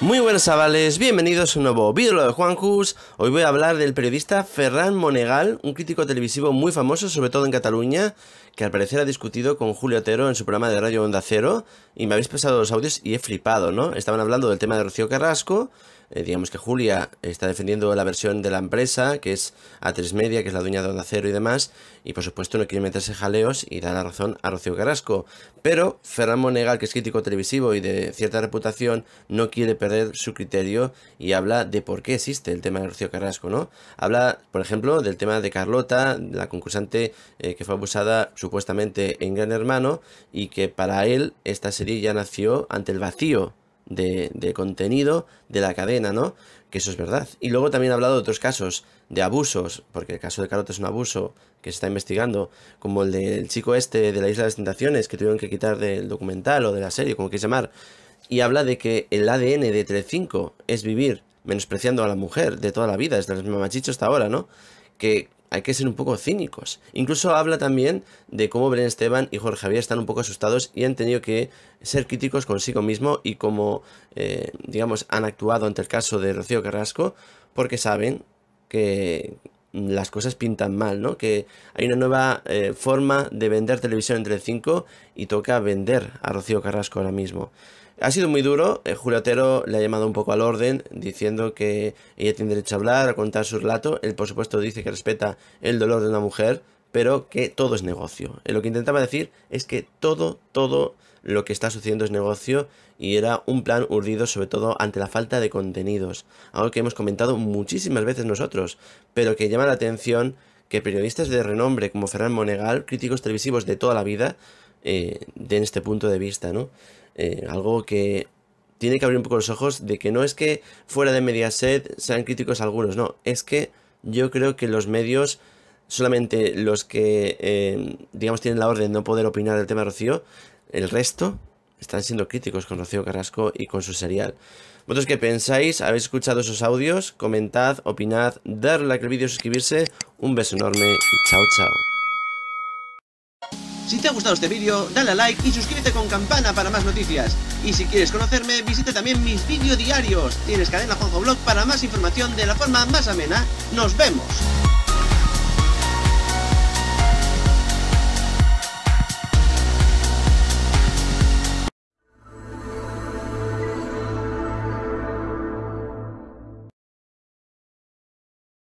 Muy buenas chavales, bienvenidos a un nuevo vídeo de Juanjus. Hoy voy a hablar del periodista Ferran Monegal, un crítico televisivo muy famoso, sobre todo en Cataluña, que al parecer ha discutido con Julio Otero en su programa de Radio Onda Cero, y me habéis pasado los audios y he flipado, ¿no? Estaban hablando del tema de Rocío Carrasco, eh, digamos que Julia está defendiendo la versión de la empresa, que es A3 Media, que es la dueña de Onda Cero y demás, y por supuesto no quiere meterse jaleos y da la razón a Rocío Carrasco. Pero Ferran Monegal, que es crítico televisivo y de cierta reputación, no quiere perder su criterio y habla de por qué existe el tema de Rocío Carrasco, ¿no? Habla, por ejemplo, del tema de Carlota, la concursante eh, que fue abusada supuestamente en Gran Hermano, y que para él esta serie ya nació ante el vacío de, contenido de la cadena, ¿no? Que eso es verdad. Y luego también ha hablado de otros casos de abusos, porque el caso de Carota es un abuso que se está investigando, como el del chico este de la Isla de las Tentaciones, que tuvieron que quitar del documental o de la serie, como quieras llamar, y habla de que el ADN de Telecinco es vivir menospreciando a la mujer de toda la vida, desde los mamachichos hasta ahora, ¿no? Que hay que ser un poco cínicos. Incluso habla también de cómo Belén Esteban y Jorge Javier están un poco asustados y han tenido que ser críticos consigo mismo y cómo, eh, digamos, han actuado ante el caso de Rocío Carrasco porque saben que las cosas pintan mal, ¿no? Que hay una nueva eh, forma de vender televisión entre 5 y toca vender a Rocío Carrasco ahora mismo. Ha sido muy duro, el Julio Otero le ha llamado un poco al orden, diciendo que ella tiene derecho a hablar, a contar su relato. Él, por supuesto, dice que respeta el dolor de una mujer, pero que todo es negocio. lo que intentaba decir es que todo, todo lo que está sucediendo es negocio y era un plan urdido sobre todo ante la falta de contenidos. Algo que hemos comentado muchísimas veces nosotros, pero que llama la atención que periodistas de renombre como Ferran Monegal, críticos televisivos de toda la vida, eh, den este punto de vista, ¿no? Eh, algo que tiene que abrir un poco los ojos de que no es que fuera de Mediaset sean críticos algunos, no, es que yo creo que los medios, solamente los que, eh, digamos, tienen la orden de no poder opinar del tema de Rocío, el resto están siendo críticos con Rocío Carrasco y con su serial. ¿Vosotros qué pensáis? ¿Habéis escuchado esos audios? Comentad, opinad, darle like al vídeo, suscribirse. Un beso enorme y chao, chao. Si te ha gustado este vídeo, dale a like y suscríbete con campana para más noticias. Y si quieres conocerme, visita también mis vídeos diarios. Tienes cadena Juanjo Blog para más información de la forma más amena. ¡Nos vemos!